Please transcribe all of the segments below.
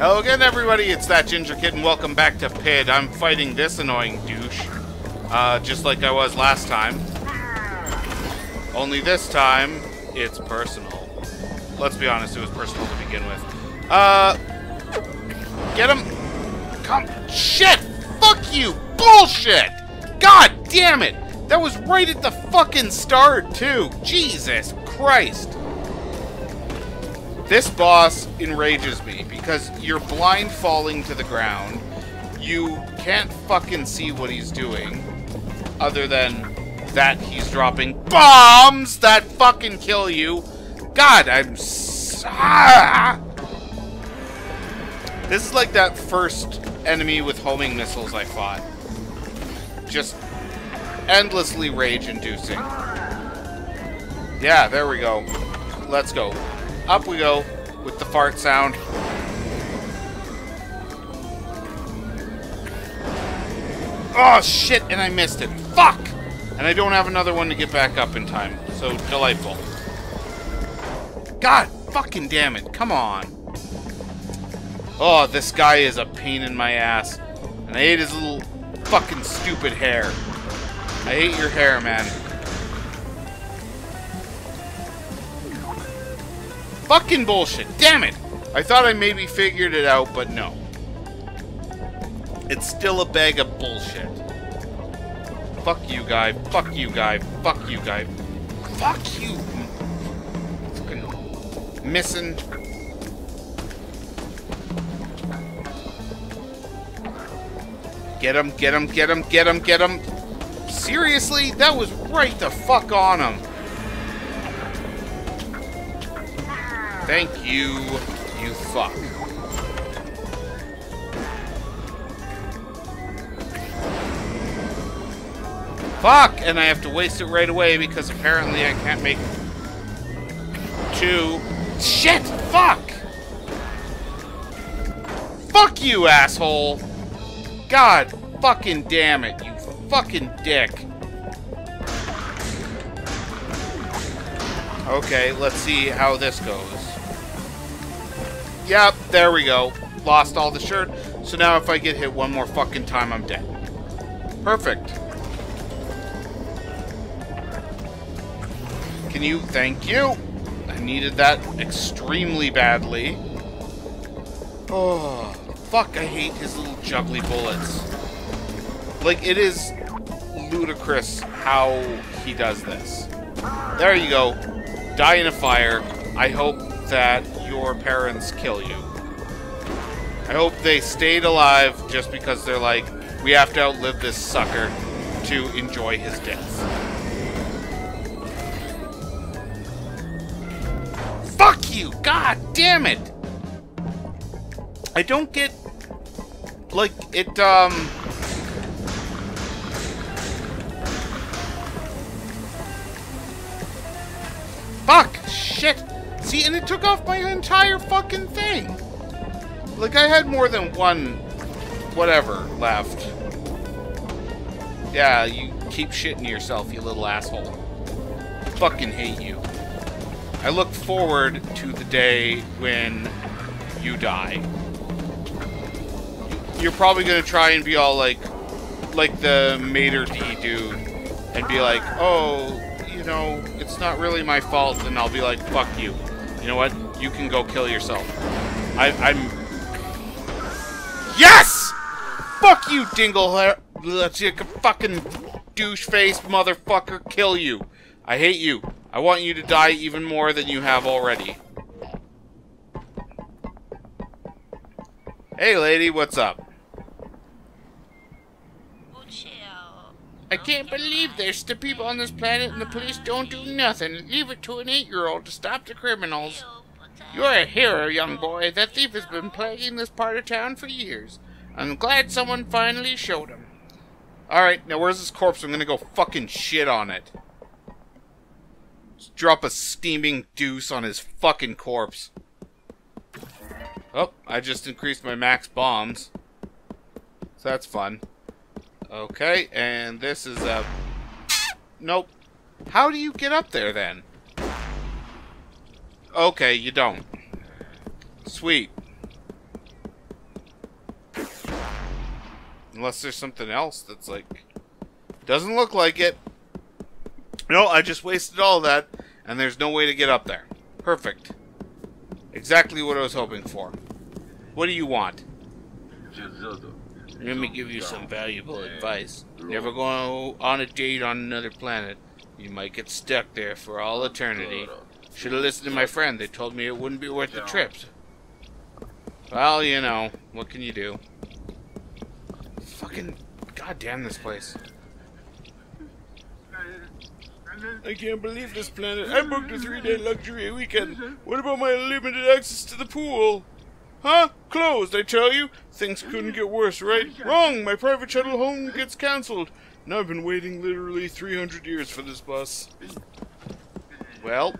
Hello again, everybody. It's that Ginger Kid, and welcome back to PID. I'm fighting this annoying douche, uh, just like I was last time. Only this time, it's personal. Let's be honest, it was personal to begin with. Uh, get him. Come. Shit! Fuck you! Bullshit! God damn it! That was right at the fucking start, too. Jesus Christ. This boss enrages me because you're blind falling to the ground. You can't fucking see what he's doing other than that he's dropping bombs that fucking kill you. God, I'm ah! This is like that first enemy with homing missiles I fought. Just endlessly rage-inducing. Yeah, there we go. Let's go. Up we go with the fart sound. Oh, shit, and I missed it. Fuck! And I don't have another one to get back up in time. So, delightful. God fucking damn it. Come on. Oh, this guy is a pain in my ass. And I hate his little fucking stupid hair. I hate your hair, man. Fucking bullshit. Damn it. I thought I maybe figured it out, but no. It's still a bag of bullshit. Fuck you, guy. Fuck you, guy. Fuck you, guy. Fuck you. Fucking missing. Get him, get him, get him, get him, get him. Seriously? That was right the fuck on him. Thank you, you fuck. Fuck! And I have to waste it right away because apparently I can't make two. Shit! Fuck! Fuck you, asshole! God fucking damn it, you fucking dick. Okay, let's see how this goes. Yep, there we go. Lost all the shirt. So now if I get hit one more fucking time, I'm dead. Perfect. Can you? Thank you. I needed that extremely badly. Oh, fuck, I hate his little juggly bullets. Like, it is ludicrous how he does this. There you go. Die in a fire. I hope that your parents kill you. I hope they stayed alive just because they're like, we have to outlive this sucker to enjoy his death. Fuck you! God damn it! I don't get... Like, it, um... Fuck! Shit! See, and it took off my entire fucking thing! Like, I had more than one... whatever left. Yeah, you keep shitting yourself, you little asshole. Fucking hate you. I look forward to the day when you die. You're probably gonna try and be all like, like the maître d' dude, and be like, oh, you know, it's not really my fault, and I'll be like, fuck you. You know what? You can go kill yourself. I, I'm... Yes! Fuck you, Dingle Let's fucking douche face motherfucker kill you. I hate you. I want you to die even more than you have already. Hey lady, what's up? I can't believe there's the people on this planet and the police don't do nothing. Leave it to an eight-year-old to stop the criminals. You're a hero, young boy. That thief has been plaguing this part of town for years. I'm glad someone finally showed him. Alright, now where's this corpse? I'm gonna go fucking shit on it. Just drop a steaming deuce on his fucking corpse. Oh, I just increased my max bombs. So that's fun. Okay, and this is a... Nope. How do you get up there, then? Okay, you don't. Sweet. Unless there's something else that's like... Doesn't look like it. No, I just wasted all that, and there's no way to get up there. Perfect. Exactly what I was hoping for. What do you want? Just, just, let me give you some valuable advice. Never go on a date on another planet. You might get stuck there for all eternity. Should have listened to my friend. They told me it wouldn't be worth the trip. Well, you know, what can you do? Fucking goddamn this place. I can't believe this planet. I booked a three-day luxury weekend. What about my limited access to the pool? Huh? Closed, I tell you. Things couldn't get worse, right? Wrong! My private shuttle home gets cancelled. Now I've been waiting literally 300 years for this bus. Well.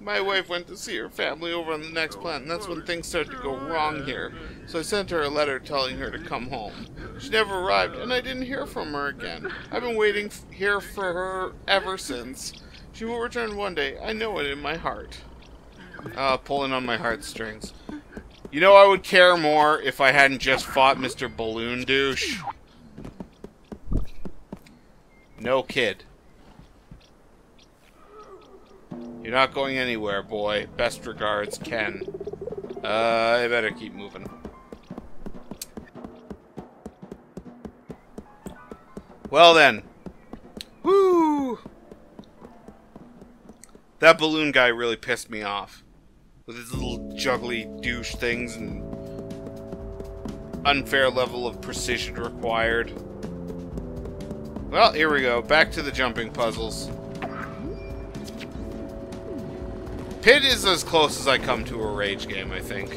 My wife went to see her family over on the next planet, and that's when things started to go wrong here. So I sent her a letter telling her to come home. She never arrived, and I didn't hear from her again. I've been waiting here for her ever since. She will return one day. I know it in my heart. Uh, pulling on my heartstrings. You know, I would care more if I hadn't just fought Mr. Balloon Douche. No kid. You're not going anywhere, boy. Best regards, Ken. Uh, I better keep moving. Well then. Woo! That balloon guy really pissed me off. With his little juggly douche things and unfair level of precision required. Well, here we go. Back to the jumping puzzles. Pid is as close as I come to a rage game, I think.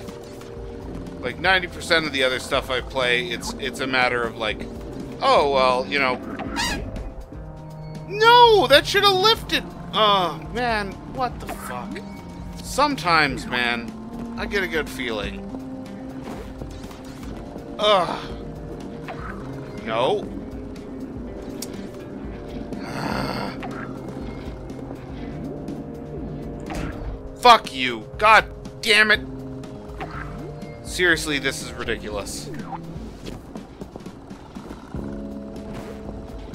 Like 90% of the other stuff I play, it's it's a matter of like, oh well, you know. No, that should have lifted. Oh, man, what the fuck? Sometimes, man, I get a good feeling. Ugh. No. Fuck you. God damn it. Seriously, this is ridiculous.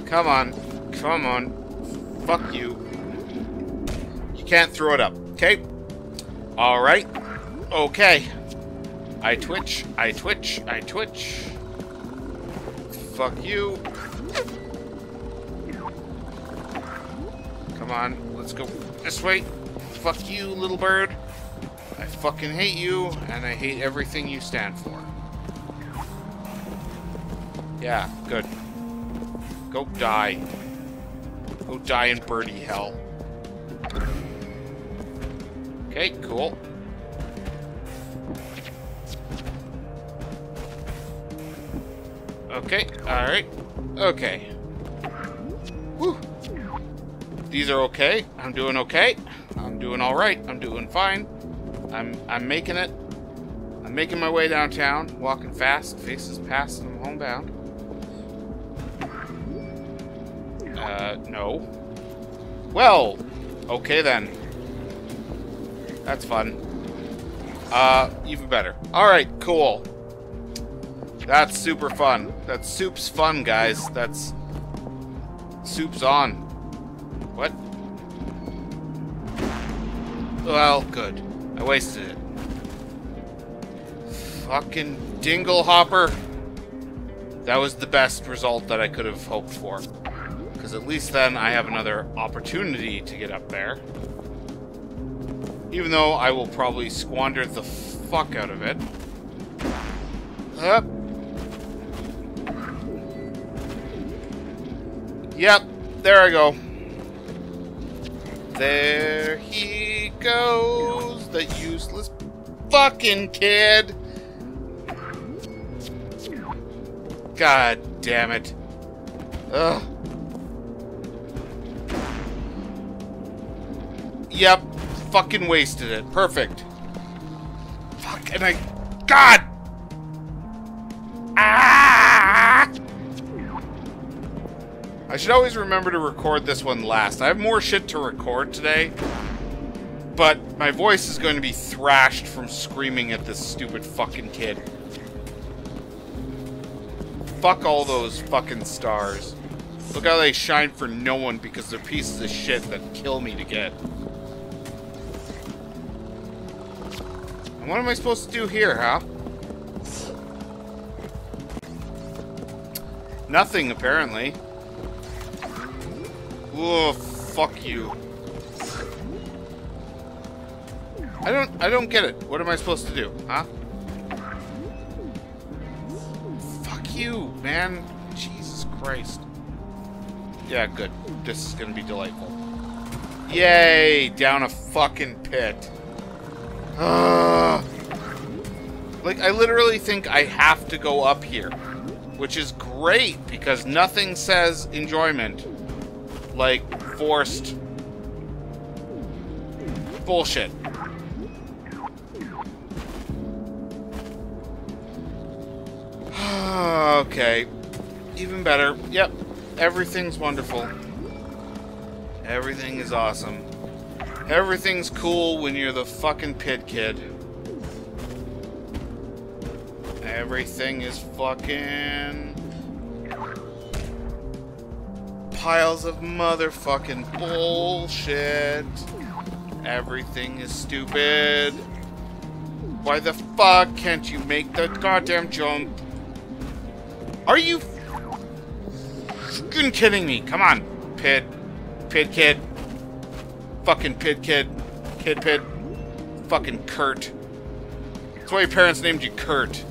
Come on. Come on. Fuck you can't throw it up. Okay? Alright. Okay. I twitch, I twitch, I twitch. Fuck you. Come on, let's go this way. Fuck you, little bird. I fucking hate you, and I hate everything you stand for. Yeah, good. Go die. Go die in birdie hell. Okay, cool. Okay, alright. Okay. Whew. These are okay. I'm doing okay. I'm doing alright. I'm doing fine. I'm I'm making it. I'm making my way downtown, walking fast, faces past, and I'm homebound. Uh, no. Well, okay then. That's fun. Uh, even better. Alright, cool. That's super fun. That's soup's fun, guys. That's... Soup's on. What? Well, good. I wasted it. Fucking dingle hopper. That was the best result that I could have hoped for. Because at least then I have another opportunity to get up there. Even though I will probably squander the fuck out of it. Up. Yep, there I go. There he goes, the useless fucking kid. God damn it. Ugh. Yep, fucking wasted it. Perfect. Fuck, and I... God! Ah! I should always remember to record this one last. I have more shit to record today. but my voice is going to be thrashed from screaming at this stupid fucking kid. Fuck all those fucking stars. Look how they shine for no one because they're pieces of shit that kill me to get. And what am I supposed to do here, huh? Nothing, apparently. Oh, fuck you. I don't I don't get it. What am I supposed to do, huh? Fuck you, man. Jesus Christ. Yeah, good. This is gonna be delightful. Yay! Down a fucking pit. Ah. Like, I literally think I have to go up here. Which is great, because nothing says enjoyment like forced bullshit. okay. Even better. Yep. Everything's wonderful. Everything is awesome. Everything's cool when you're the fucking pit kid. Everything is fucking... Piles of motherfucking bullshit. Everything is stupid. Why the fuck can't you make the goddamn jump? Are you fucking kidding me? Come on, pit. Pit kid. Fucking pit kid. Kid pit. Fucking Kurt. That's why your parents named you Kurt.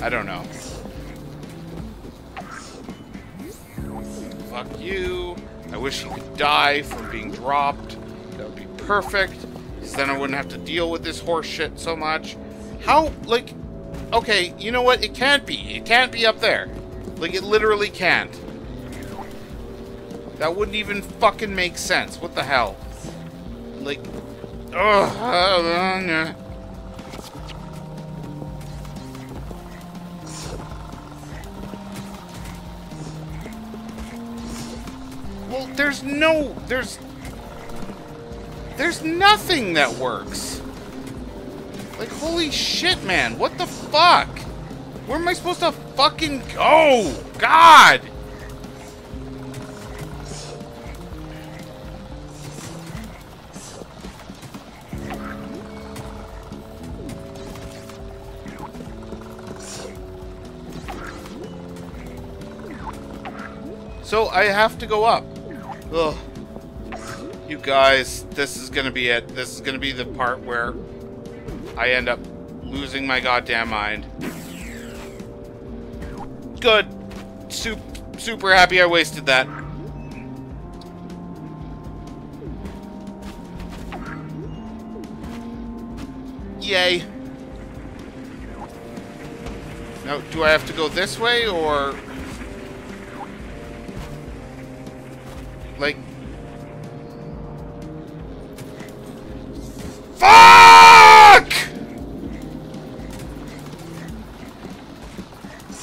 I don't know. Fuck you. I wish you could die from being dropped. That would be perfect. Because then I wouldn't have to deal with this horse shit so much. How, like, okay, you know what? It can't be. It can't be up there. Like, it literally can't. That wouldn't even fucking make sense. What the hell? Like, ugh. Well, there's no, there's, there's nothing that works. Like, holy shit, man. What the fuck? Where am I supposed to fucking go? God! So I have to go up. Ugh. You guys, this is gonna be it. This is gonna be the part where I end up losing my goddamn mind. Good. Super, super happy I wasted that. Yay. Now, do I have to go this way, or... Fuck!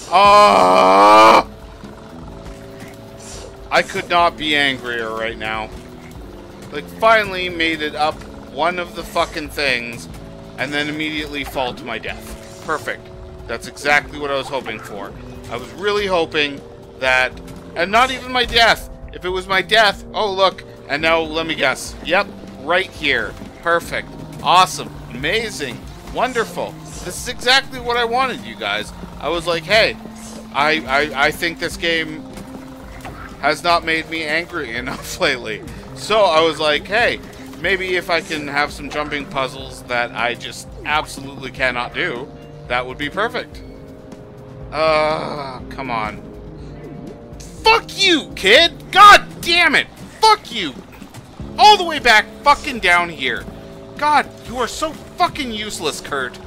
Ah! I could not be angrier right now. Like, finally made it up one of the fucking things, and then immediately fall to my death. Perfect. That's exactly what I was hoping for. I was really hoping that... And not even my death! If it was my death... Oh, look. And now, let me guess. Yep, right here. Perfect. Awesome. Amazing. Wonderful. This is exactly what I wanted, you guys. I was like, hey, I, I, I think this game has not made me angry enough lately. So I was like, hey, maybe if I can have some jumping puzzles that I just absolutely cannot do, that would be perfect. Uh, come on. Fuck you, kid! God damn it! Fuck you! All the way back fucking down here. God, you are so fucking useless, Kurt.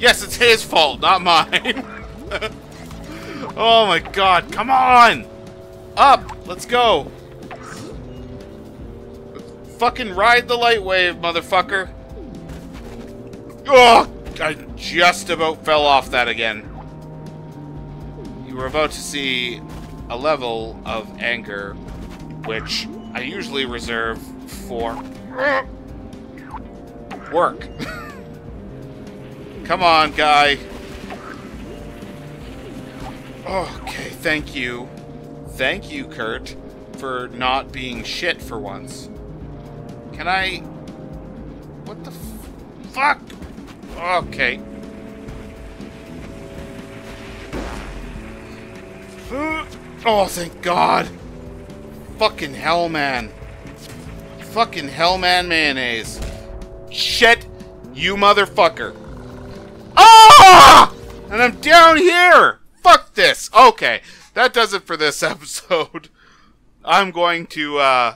Yes, it's his fault, not mine. oh my god, come on! Up! Let's go! Fucking ride the light wave, motherfucker! Oh! I just about fell off that again. You were about to see a level of anger, which I usually reserve for Work. Come on, guy. Okay, thank you. Thank you, Kurt, for not being shit for once. Can I... What the fuck? Okay. Oh, thank God. Fucking hell, man. Fucking Hellmann mayonnaise. Shit, you motherfucker. Ah! And I'm down here! Fuck this! Okay, that does it for this episode. I'm going to, uh,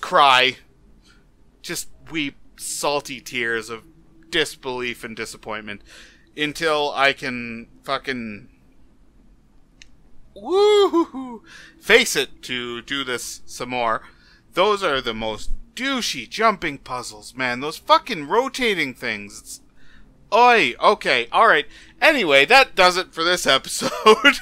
cry. Just weep salty tears of disbelief and disappointment until I can fucking woo face it to do this some more. Those are the most douchey jumping puzzles, man. Those fucking rotating things. It's... Oi, okay, alright. Anyway, that does it for this episode.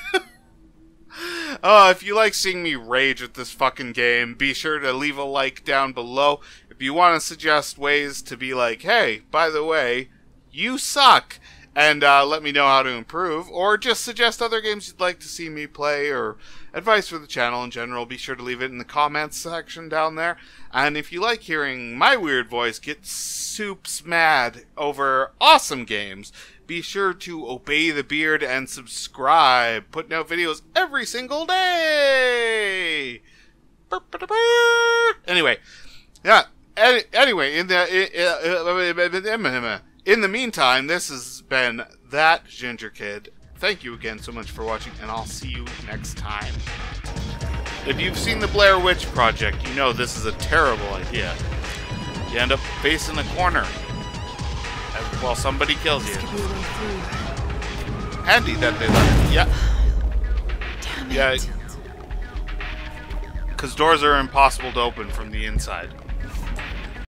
uh, if you like seeing me rage at this fucking game, be sure to leave a like down below. If you want to suggest ways to be like, hey, by the way, you suck, and uh, let me know how to improve, or just suggest other games you'd like to see me play, or advice for the channel in general, be sure to leave it in the comments section down there. And if you like hearing my weird voice get soups mad over awesome games, be sure to obey the beard and subscribe. Putting out videos every single day. Anyway, yeah. Anyway, in the uh, uh, uh, in the meantime, this has been that ginger kid Thank you again so much for watching, and I'll see you next time. If you've seen the Blair Witch Project, you know this is a terrible idea. You end up facing a corner while somebody kills you. Handy that they left. Yeah. Damn yeah. Because doors are impossible to open from the inside.